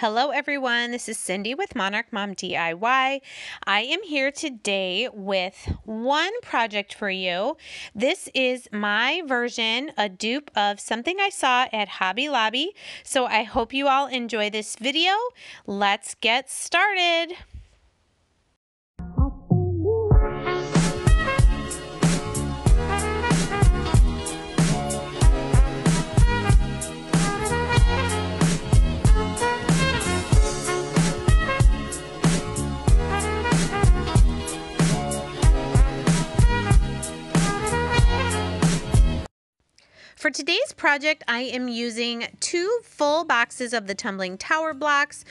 Hello everyone, this is Cindy with Monarch Mom DIY. I am here today with one project for you. This is my version, a dupe of something I saw at Hobby Lobby. So I hope you all enjoy this video. Let's get started. For today's project, I am using two full boxes of the Tumbling Tower blocks,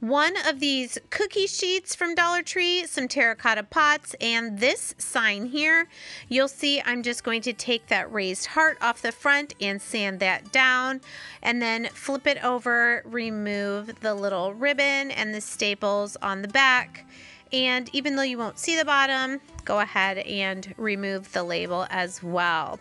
one of these cookie sheets from Dollar Tree, some terracotta pots, and this sign here. You'll see I'm just going to take that raised heart off the front and sand that down, and then flip it over, remove the little ribbon and the staples on the back, and even though you won't see the bottom, go ahead and remove the label as well.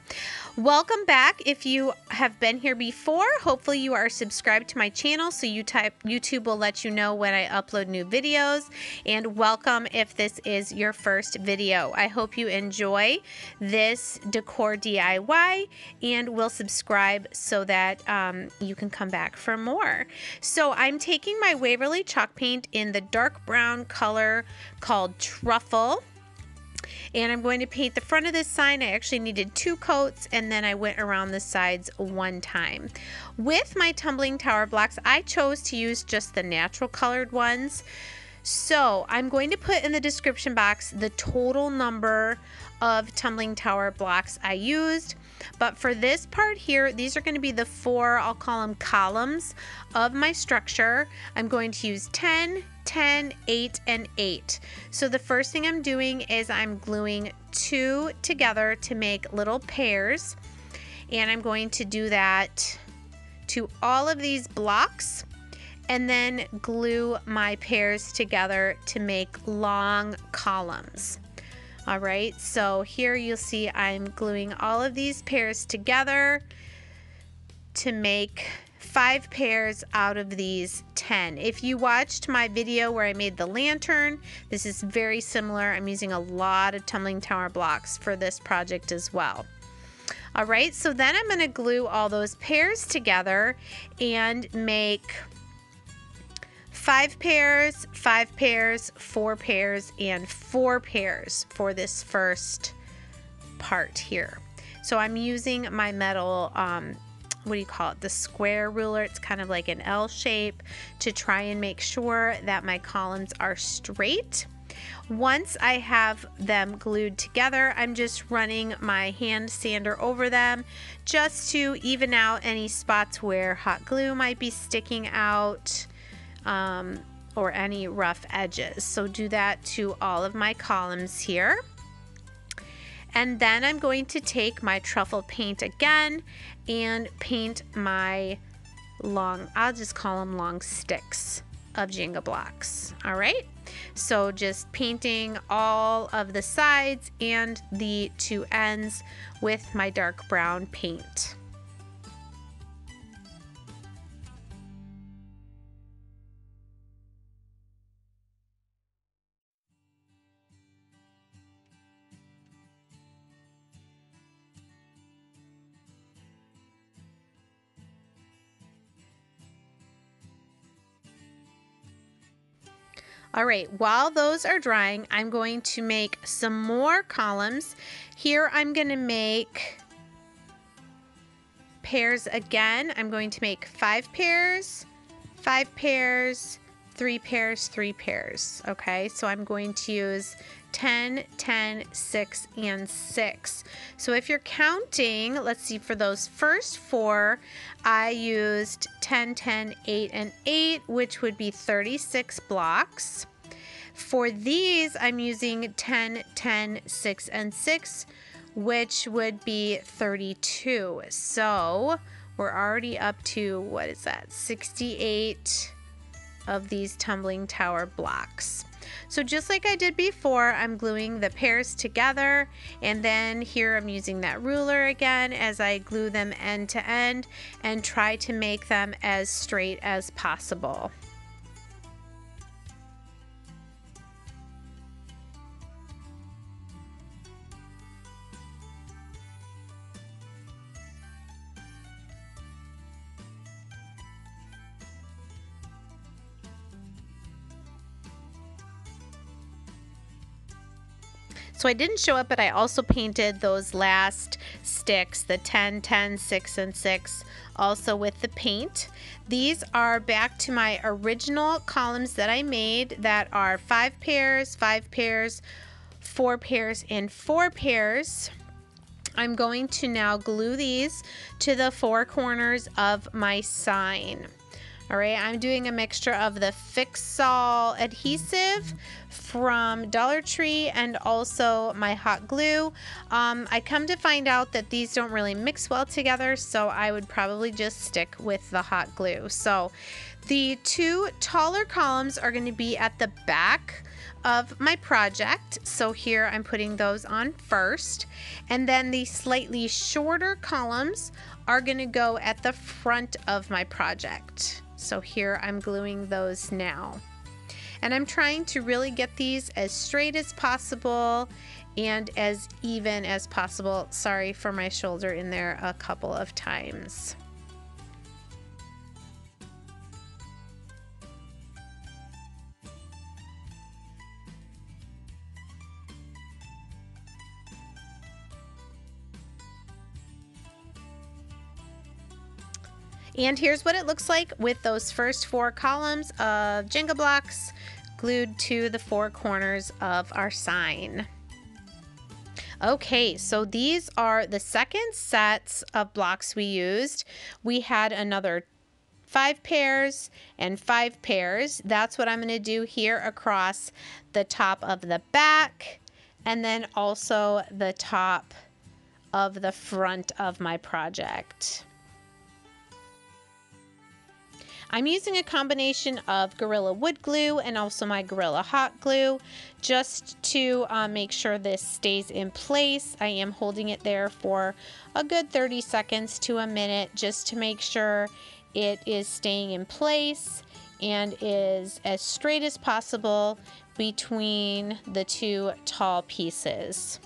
Welcome back. If you have been here before, hopefully you are subscribed to my channel so you type YouTube will let you know when I upload new videos. And welcome if this is your first video. I hope you enjoy this decor DIY and will subscribe so that um, you can come back for more. So I'm taking my Waverly chalk paint in the dark brown color called Truffle and I'm going to paint the front of this sign. I actually needed two coats and then I went around the sides one time. With my tumbling tower blocks, I chose to use just the natural colored ones. So I'm going to put in the description box the total number of tumbling tower blocks I used. But for this part here, these are going to be the four, I'll call them columns of my structure. I'm going to use 10, 10, 8, and 8. So the first thing I'm doing is I'm gluing two together to make little pairs. And I'm going to do that to all of these blocks and then glue my pairs together to make long columns. All right, so here you'll see I'm gluing all of these pairs together to make five pairs out of these 10. If you watched my video where I made the lantern, this is very similar. I'm using a lot of tumbling tower blocks for this project as well. All right, so then I'm gonna glue all those pairs together and make five pairs, five pairs, four pairs, and four pairs for this first part here. So I'm using my metal, um, what do you call it, the square ruler. It's kind of like an L shape to try and make sure that my columns are straight. Once I have them glued together, I'm just running my hand sander over them just to even out any spots where hot glue might be sticking out um, or any rough edges. So do that to all of my columns here. And then I'm going to take my truffle paint again and paint my long, I'll just call them long sticks of Jenga blocks. All right. So just painting all of the sides and the two ends with my dark brown paint. All right, while those are drying, I'm going to make some more columns. Here I'm going to make pairs again. I'm going to make five pairs, five pairs, three pairs, three pairs. Okay, so I'm going to use 10, 10, 6, and 6. So if you're counting, let's see, for those first four, I used 10, 10, 8, and 8, which would be 36 blocks. For these, I'm using 10, 10, 6, and 6, which would be 32. So we're already up to, what is that, 68 of these tumbling tower blocks. So just like I did before, I'm gluing the pairs together and then here I'm using that ruler again as I glue them end to end and try to make them as straight as possible. So I didn't show up, but I also painted those last sticks, the 10, 10, 6, and 6, also with the paint. These are back to my original columns that I made that are five pairs, five pairs, four pairs, and four pairs. I'm going to now glue these to the four corners of my sign. All right, I'm doing a mixture of the Fix-All adhesive from Dollar Tree and also my hot glue. Um, I come to find out that these don't really mix well together, so I would probably just stick with the hot glue. So the two taller columns are going to be at the back of my project. So here I'm putting those on first. And then the slightly shorter columns are going to go at the front of my project. So here I'm gluing those now. And I'm trying to really get these as straight as possible and as even as possible. Sorry for my shoulder in there a couple of times. And here's what it looks like with those first four columns of Jenga blocks glued to the four corners of our sign. Okay, so these are the second sets of blocks we used. We had another five pairs and five pairs. That's what I'm going to do here across the top of the back and then also the top of the front of my project. I'm using a combination of Gorilla Wood Glue and also my Gorilla Hot Glue just to uh, make sure this stays in place. I am holding it there for a good 30 seconds to a minute just to make sure it is staying in place and is as straight as possible between the two tall pieces.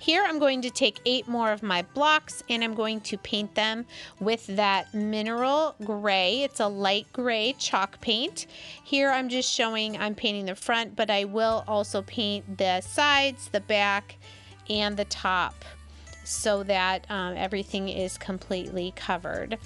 Here I'm going to take eight more of my blocks and I'm going to paint them with that mineral gray. It's a light gray chalk paint. Here I'm just showing I'm painting the front, but I will also paint the sides, the back, and the top so that um, everything is completely covered.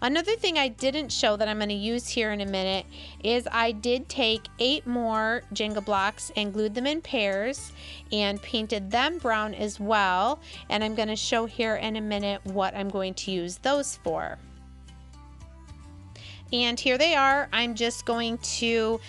Another thing I didn't show that I'm going to use here in a minute is I did take eight more Jenga blocks and glued them in pairs and painted them brown as well. And I'm going to show here in a minute what I'm going to use those for. And here they are. I'm just going to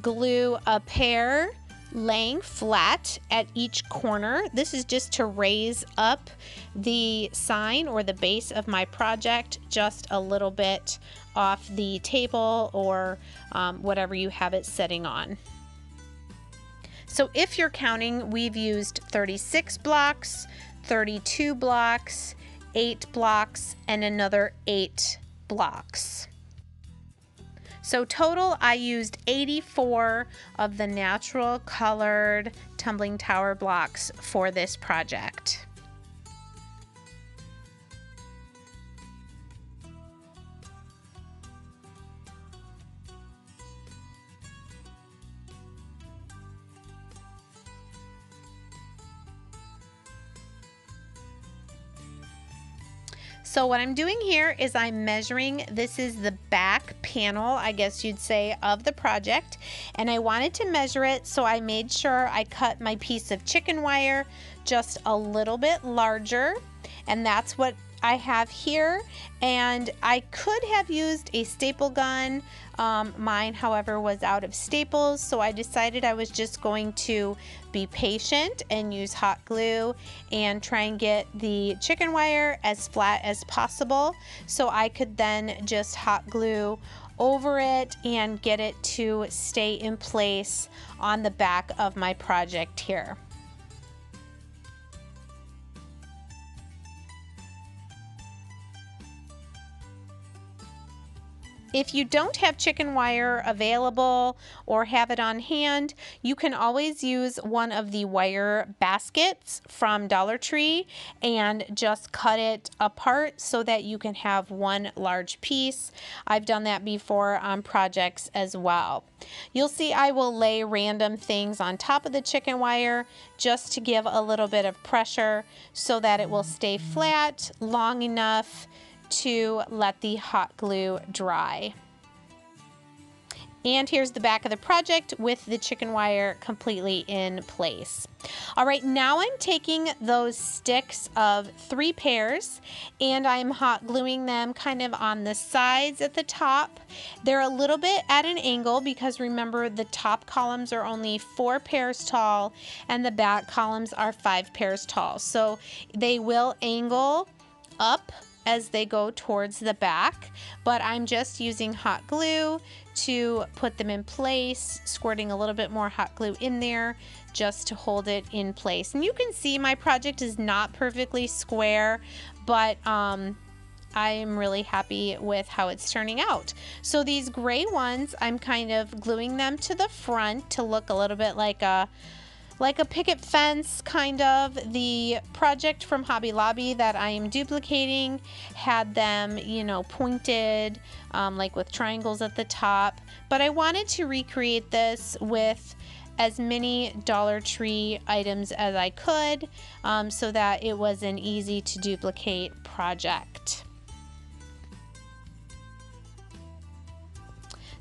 glue a pair laying flat at each corner. This is just to raise up the sign or the base of my project just a little bit off the table or um, whatever you have it setting on. So if you're counting, we've used 36 blocks, 32 blocks, 8 blocks, and another 8 blocks. So total, I used 84 of the natural colored tumbling tower blocks for this project. So what I'm doing here is I'm measuring, this is the back panel, I guess you'd say, of the project. And I wanted to measure it, so I made sure I cut my piece of chicken wire just a little bit larger. And that's what I have here and I could have used a staple gun um, mine however was out of staples so I decided I was just going to be patient and use hot glue and try and get the chicken wire as flat as possible so I could then just hot glue over it and get it to stay in place on the back of my project here. If you don't have chicken wire available or have it on hand, you can always use one of the wire baskets from Dollar Tree and just cut it apart so that you can have one large piece. I've done that before on projects as well. You'll see I will lay random things on top of the chicken wire just to give a little bit of pressure so that it will stay flat long enough to let the hot glue dry. And here's the back of the project with the chicken wire completely in place. All right, now I'm taking those sticks of three pairs and I'm hot gluing them kind of on the sides at the top. They're a little bit at an angle because remember the top columns are only four pairs tall and the back columns are five pairs tall. So they will angle up as they go towards the back, but I'm just using hot glue to put them in place, squirting a little bit more hot glue in there just to hold it in place. And you can see my project is not perfectly square, but um, I'm really happy with how it's turning out. So these gray ones, I'm kind of gluing them to the front to look a little bit like a like a picket fence kind of. The project from Hobby Lobby that I am duplicating had them, you know, pointed um, like with triangles at the top. But I wanted to recreate this with as many Dollar Tree items as I could um, so that it was an easy to duplicate project.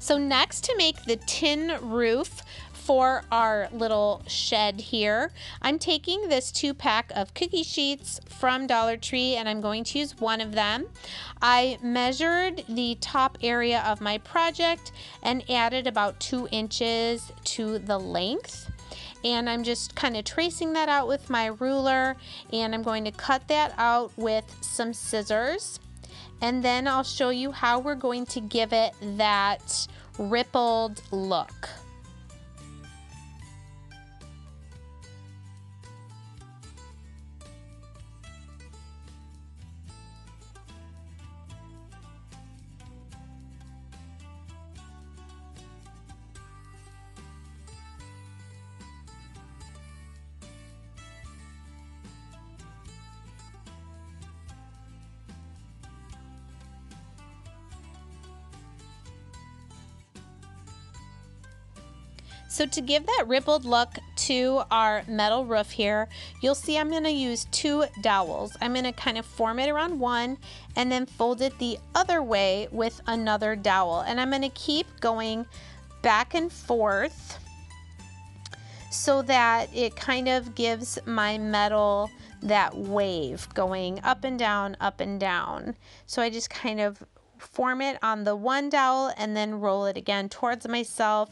So next to make the tin roof, for our little shed here, I'm taking this two pack of cookie sheets from Dollar Tree and I'm going to use one of them. I measured the top area of my project and added about two inches to the length and I'm just kind of tracing that out with my ruler and I'm going to cut that out with some scissors and then I'll show you how we're going to give it that rippled look. So to give that rippled look to our metal roof here, you'll see I'm going to use two dowels. I'm going to kind of form it around one and then fold it the other way with another dowel. And I'm going to keep going back and forth so that it kind of gives my metal that wave going up and down, up and down. So I just kind of form it on the one dowel and then roll it again towards myself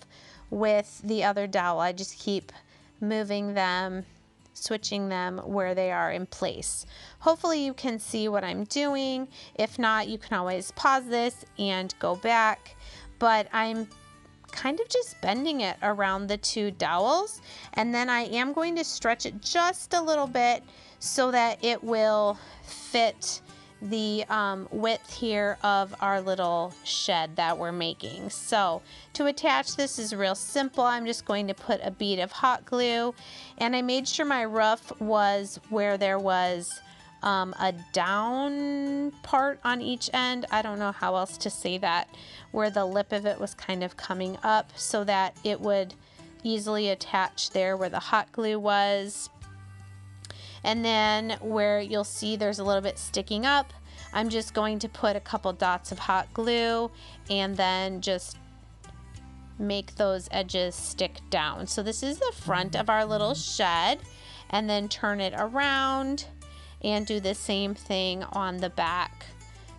with the other dowel. I just keep moving them, switching them where they are in place. Hopefully you can see what I'm doing. If not, you can always pause this and go back. But I'm kind of just bending it around the two dowels. And then I am going to stretch it just a little bit so that it will fit the um, width here of our little shed that we're making. So to attach this is real simple. I'm just going to put a bead of hot glue and I made sure my roof was where there was um, a down part on each end. I don't know how else to say that, where the lip of it was kind of coming up so that it would easily attach there where the hot glue was. And then where you'll see there's a little bit sticking up, I'm just going to put a couple dots of hot glue and then just make those edges stick down. So this is the front of our little shed and then turn it around and do the same thing on the back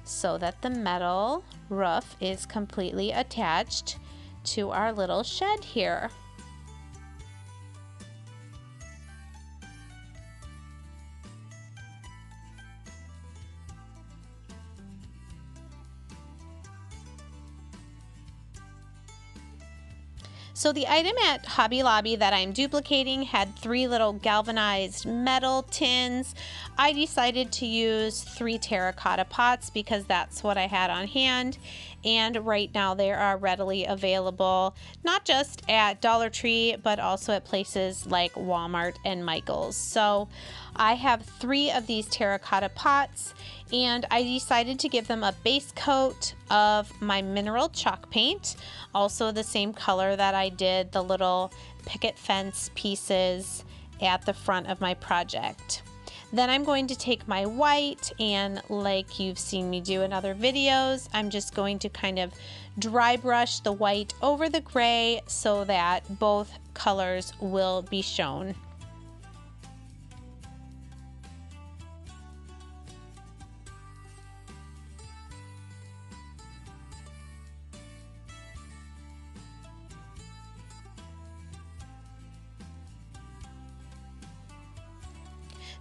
so that the metal roof is completely attached to our little shed here. So the item at Hobby Lobby that I'm duplicating had three little galvanized metal tins. I decided to use three terracotta pots because that's what I had on hand. And right now they are readily available, not just at Dollar Tree, but also at places like Walmart and Michael's. So I have three of these terracotta pots and I decided to give them a base coat of my mineral chalk paint, also the same color that I did the little picket fence pieces at the front of my project. Then I'm going to take my white and like you've seen me do in other videos, I'm just going to kind of dry brush the white over the gray so that both colors will be shown.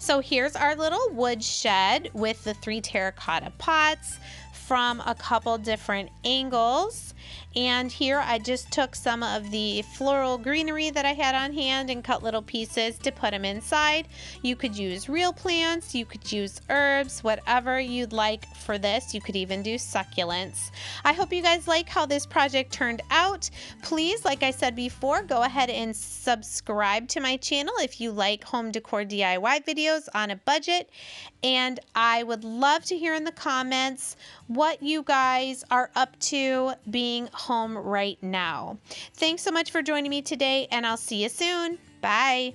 So here's our little wood shed with the three terracotta pots from a couple different angles. And here I just took some of the floral greenery that I had on hand and cut little pieces to put them inside. You could use real plants, you could use herbs, whatever you'd like for this. You could even do succulents. I hope you guys like how this project turned out. Please, like I said before, go ahead and subscribe to my channel if you like home decor DIY videos on a budget. And I would love to hear in the comments what you guys are up to being home right now. Thanks so much for joining me today, and I'll see you soon. Bye.